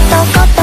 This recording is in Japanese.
男